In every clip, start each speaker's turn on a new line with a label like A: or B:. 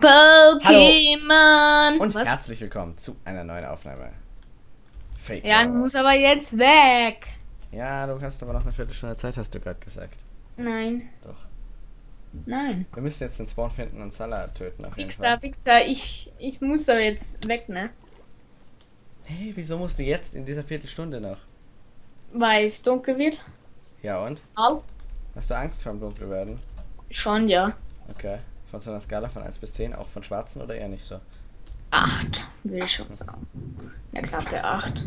A: Pokémon.
B: Und
A: Was?
B: herzlich willkommen zu einer neuen Aufnahme. Fake.
A: Ja,
B: News.
A: muss aber jetzt weg.
B: ja, du hast aber noch eine Viertelstunde Zeit, hast du gerade gesagt.
A: Nein,
B: Doch.
A: nein.
B: Wir müssen jetzt den Spawn finden und Salah töten auf Fall.
A: Wichser, ich, ich muss aber jetzt weg, ne?
B: Hey, wieso musst du jetzt in dieser Viertelstunde noch?
A: Weil es dunkel wird.
B: Ja und?
A: Au.
B: Hast du Angst vor dem Dunkelwerden?
A: Schon, ja.
B: Okay. Von so einer Skala von 1 bis 10, auch von schwarzen oder eher nicht so?
A: Acht, will ich schon sagen. Eine glatte Acht.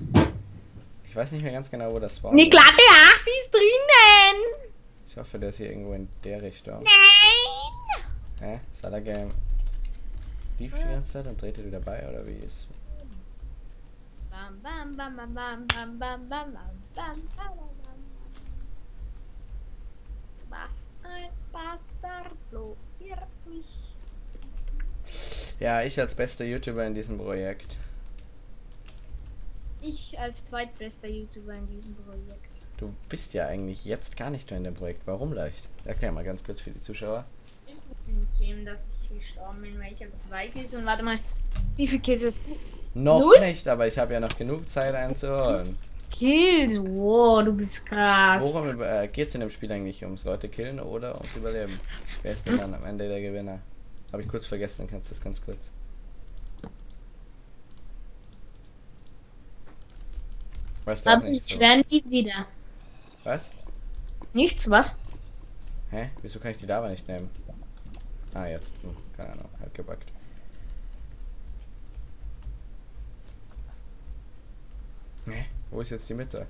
B: Ich weiß nicht mehr ganz genau, wo das Spawn
A: Eine glatte Acht ist drinnen.
B: Ich hoffe, der ist hier irgendwo in der Richtung.
A: Nein.
B: Hä? Salah Game lief die ganze Zeit und drehte wieder bei oder wie ist?
A: Bam, bam, bam, bam, bam, bam, bam, bam, bam, bam, bam, bam. Was ein Bastard blockiert mich.
B: Ja, ich als bester YouTuber in diesem Projekt.
A: Ich als zweitbester YouTuber in diesem Projekt.
B: Du bist ja eigentlich jetzt gar nicht mehr in dem Projekt. Warum leicht? Erklär mal ganz kurz für die Zuschauer.
A: Ich bin schämen, dass ich gestorben bin, weil ich habe zwei Kills und warte mal, wie viel Kills hast du?
B: Noch
A: Null?
B: nicht, aber ich habe ja noch genug Zeit einzuholen.
A: Kills? Wow, du bist krass.
B: Worum äh, geht es in dem Spiel eigentlich? Ums Leute killen oder ums Überleben? Wer ist denn dann am Ende der Gewinner? Habe ich kurz vergessen, kannst du das ganz kurz. Weißt du
A: Aber
B: nicht
A: ich
B: so.
A: werde nie wieder.
B: Was?
A: Nichts, was?
B: Hä? Wieso kann ich die Lava nicht nehmen? Ah, jetzt. Hm, keine Ahnung, halt gebackt. Hä? Wo ist jetzt die Mitte?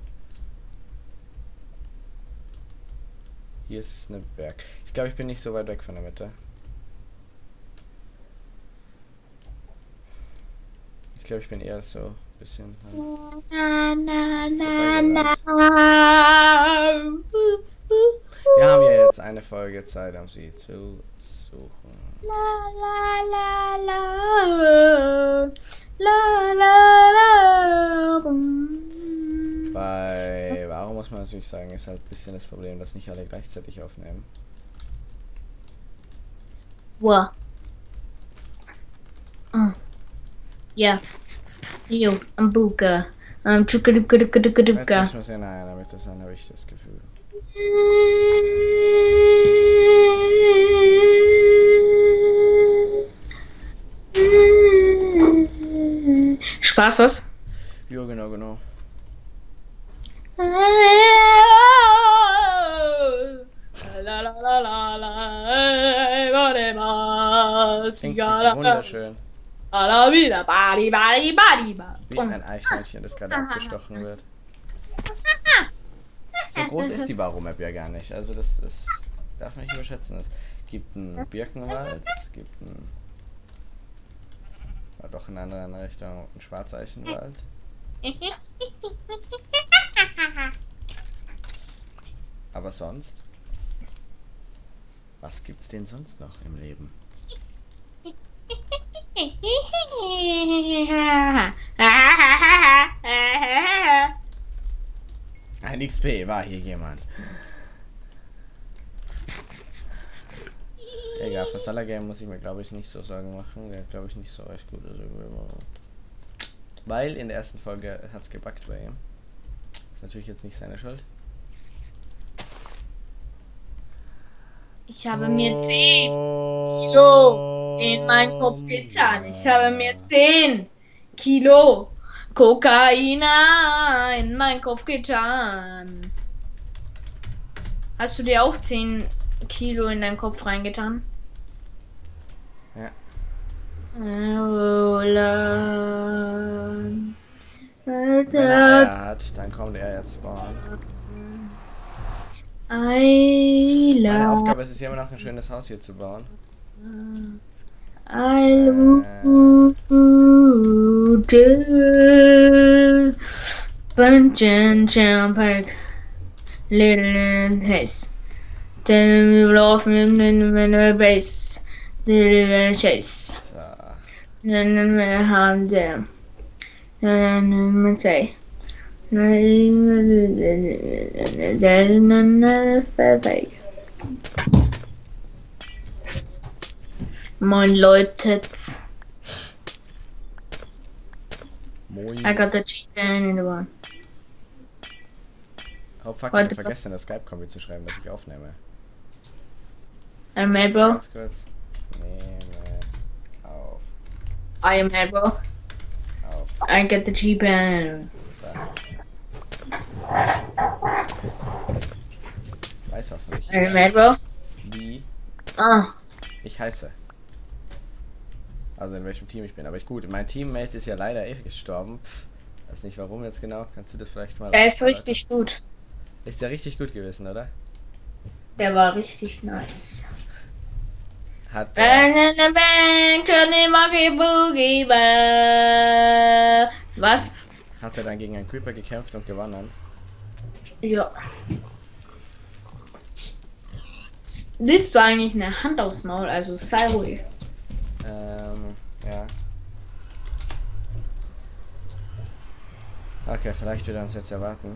B: Hier ist eine Berg. Ich glaube, ich bin nicht so weit weg von der Mitte. Ich glaube, ich bin eher so ein bisschen.
A: Na, na, na,
B: Vorbeigerannt.
A: na.
B: Wir haben ja jetzt eine Folge Zeit, um sie zu suchen.
A: La, la, la, la. La, la, la. Bum.
B: Bei Warum muss man natürlich sagen, ist halt ein bisschen das Problem, dass nicht alle gleichzeitig aufnehmen.
A: Wow. Uh. Ah. Ja. Rio,
B: Ambuka.
A: Ähm,
B: Chuka, Duka, Duka, Jetzt muss ich nein, damit das ein richtiges Gefühl.
A: Spaß was?
B: Ja, genau, genau. Klingt wunderschön. Wie ein Eichhörnchen, das gerade abgestochen wird. So groß ist die Baromap ja gar nicht. Also das, das darf man nicht überschätzen. Es gibt einen Birkenwald, es gibt einen... War doch in einer anderen Richtung einen Schwarzeichenwald. Aber sonst? Was gibt's denn sonst noch im Leben? Ein XP, war hier jemand. Egal, für Salah Game muss ich mir glaube ich nicht so Sorgen machen. Der glaube ich nicht so recht gut ist. Weil in der ersten Folge hat's gebackt bei ihm. Natürlich jetzt nicht seine Schuld.
A: Ich habe mir 10 Kilo in meinen Kopf getan. Ich habe mir 10 Kilo Kokaina in meinen Kopf getan. Hast du dir auch 10 Kilo in deinen Kopf reingetan?
B: Ja.
A: Roland.
B: Wenn er hat, dann kommt er jetzt.
A: I
B: Meine Aufgabe ist es immer noch ein schönes Haus hier zu bauen.
A: I love. Bunch and champagne. Little haze. Then we love him in the base. The little chase. Then gonna have them. Then I'm gonna say. Moin Leute.
B: Moin.
A: I got the chicken in the one.
B: Oh fuck,
A: Warte,
B: ich hab vergessen, das Skype-Kombi zu schreiben, was ich aufnehme.
A: I'm bro.
B: Ganz kurz. Nehme auf.
A: I am.
B: Auf.
A: I get the chicken.
B: So. Weiß hoffentlich,
A: I am mad, bro.
B: wie
A: Ah,
B: ich heiße. Also in welchem Team ich bin. Aber ich gut, mein Teammate ist ja leider eh gestorben. Pff, weiß nicht warum jetzt genau. Kannst du das vielleicht mal.
A: der ist richtig gut.
B: Ist ja richtig gut gewesen, oder?
A: Der war richtig nice.
B: Hat der,
A: Bang in the bang, Johnny Monkey Boogie Bang. Was?
B: hat er dann gegen einen Creeper gekämpft und gewonnen?
A: Ja. Willst du eigentlich eine Hand aufs Maul? Also sei ruhig.
B: Ähm, ja. Okay, vielleicht wird er uns jetzt erwarten.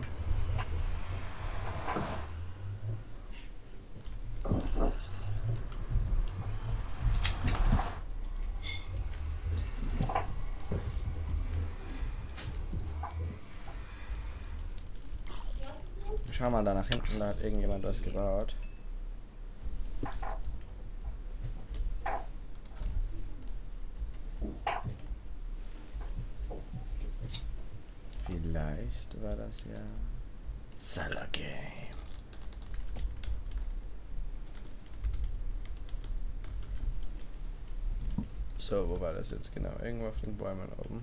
B: Schau mal da nach hinten, da hat irgendjemand was gebaut. Vielleicht war das ja Salah Game. So, wo war das jetzt genau? Irgendwo auf den Bäumen oben.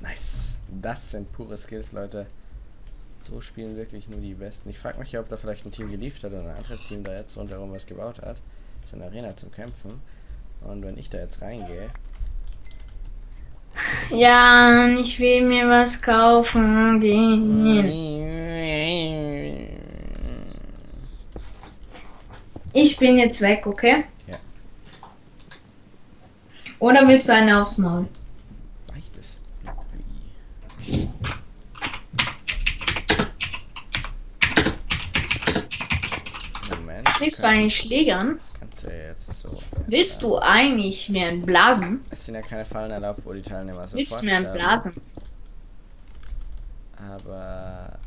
B: Nice. Das sind pure Skills, Leute. So spielen wirklich nur die Besten. Ich frage mich ja, ob da vielleicht ein Team geliefert hat oder ein anderes Team da jetzt rundherum was gebaut hat. So eine Arena zum Kämpfen. Und wenn ich da jetzt reingehe,
A: Ja, ich will mir was kaufen gehen. Ich bin jetzt weg, okay?
B: Ja.
A: Oder willst du eine aufs Maul? Du eigentlich Schlägern?
B: Kannst du ja jetzt so.
A: Willst du eigentlich mehr ein Blasen?
B: Es sind ja keine Fallen erlaubt, wo die Teilnehmer sofort
A: Willst du mehr. Blasen?
B: Aber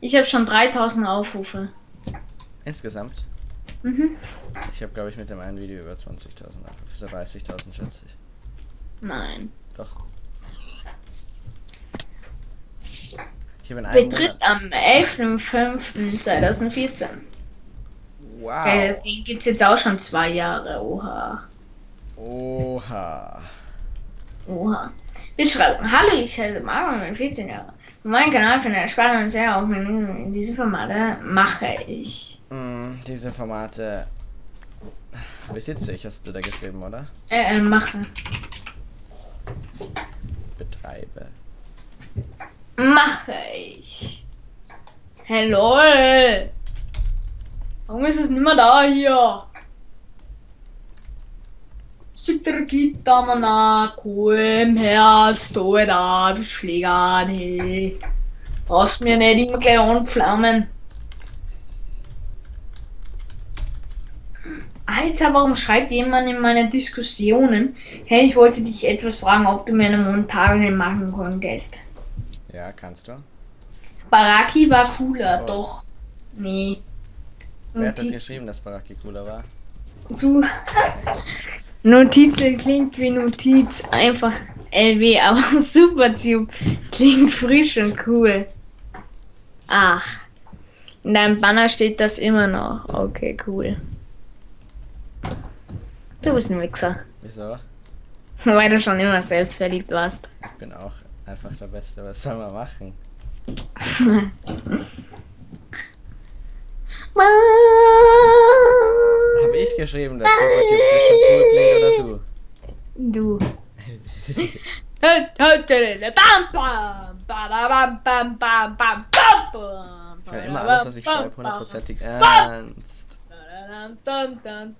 A: Ich habe schon 3000 Aufrufe.
B: insgesamt,
A: Mhm.
B: ich habe glaube ich mit dem einen Video über 20.000 Aufrufe. So 30.000 schätze ich.
A: Nein.
B: Doch. Ich habe in einem
A: Betritt
B: Monat.
A: am 11.05.2014.
B: Wow.
A: Äh, den gibt's jetzt auch schon zwei Jahre. Oha.
B: Oha.
A: Oha. Beschreibung. Hallo, ich heiße Marlon, bin 14 Jahre. Für meinen Kanal finde ich spannend und sehr aufmerksam. In diese Formate mache ich.
B: Mm, diese Formate besitze ich, hast du da geschrieben, oder?
A: Äh, äh, mache.
B: Betreibe.
A: Mache ich. Hello. Warum ist es nicht mehr da hier? Sitter Gitter mana komm her, stå da, du Schläger, nee. Brauchst mir nicht immer gleich anflammen. Alter, warum schreibt jemand in meine Diskussionen? Hey, ich wollte dich etwas fragen, ob du mir eine Montage machen konntest.
B: Ja, kannst du.
A: Baraki war cooler,
B: Oh.
A: doch. Nee.
B: Wer hat das geschrieben, dass Baraki cooler war?
A: du. Notizel klingt wie Notiz, einfach LW, aber Supertube klingt frisch und cool. Ach. In deinem Banner steht das immer noch. Okay, cool. Du bist ein Wichser.
B: Wieso?
A: Weil du schon immer selbstverliebt warst.
B: Ich bin auch einfach der Beste. Was soll man machen? Habe ich geschrieben, dass Supertube frisch und cool klingt
A: Du.
B: oder
A: Bam, bam, badabam, bam, bam, bam, bam, bam,
B: Ich meine immer alles, was ich schreibe, hundertprozentig ernst.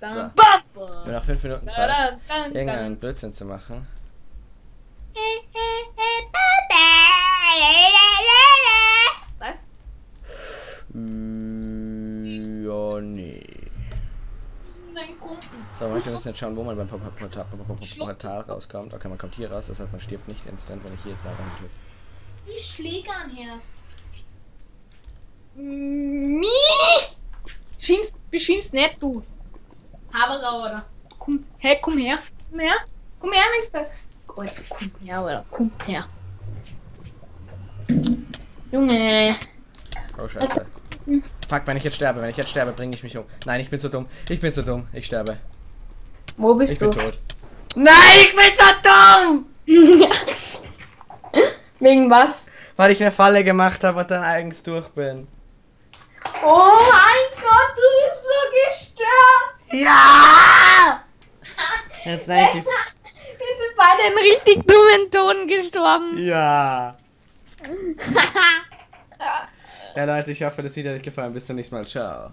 B: So. Nur noch fünf Minuten Zeit, irgendeinen Blödsinn zu machen.
A: Was?
B: Mm, Ja, nee.
A: Nein, komm.
B: So, wir müssen jetzt schauen, wo man beim Portal rauskommt. Okay, man kommt hier raus, heißt, man stirbt nicht instant, wenn ich hier jetzt nach rein tue.
A: Die Schläge anhörst. Mi! Schimpfst, beschimpfst nicht, du. Haberer, oder? Komm, hey, komm her. Komm her. Komm her, Mister. Gott, komm her, oder? Komm her. Junge.
B: Oh, scheiße. Fuck, wenn ich jetzt sterbe, wenn ich jetzt sterbe, bringe ich mich um. Nein, ich bin so dumm. Ich bin so dumm. Ich sterbe.
A: Wo
B: Ich
A: bist
B: bin
A: du?
B: tot. Nein, ich bin so dumm!
A: Wegen was?
B: Weil ich eine Falle gemacht habe und dann eigens durch bin.
A: Oh mein Gott, du bist so gestört.
B: Ja! Jetzt nein, ich.
A: Beide in richtig dummen Ton gestorben.
B: Ja. Ja, Leute, ich hoffe, das Video hat euch gefallen. Bis zum nächsten Mal. Ciao.